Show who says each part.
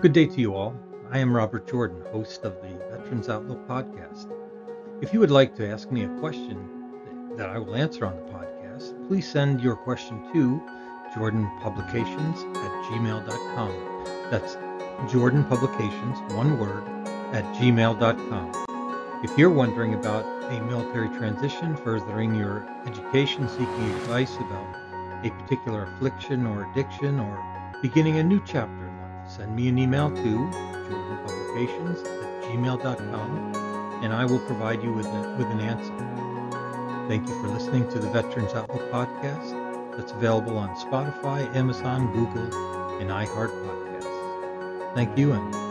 Speaker 1: Good day to you all. I am Robert Jordan, host of the Veterans Outlook podcast. If you would like to ask me a question that I will answer on the podcast, please send your question to jordanpublications at gmail.com. That's Jordan Publications, one word, at gmail.com. If you're wondering about a military transition, furthering your education, seeking advice about a particular affliction or addiction, or beginning a new chapter send me an email to jordanpublications at gmail.com and I will provide you with, a, with an answer. Thank you for listening to the Veterans Outlook podcast that's available on Spotify, Amazon, Google, and iHeart Podcasts. Thank you and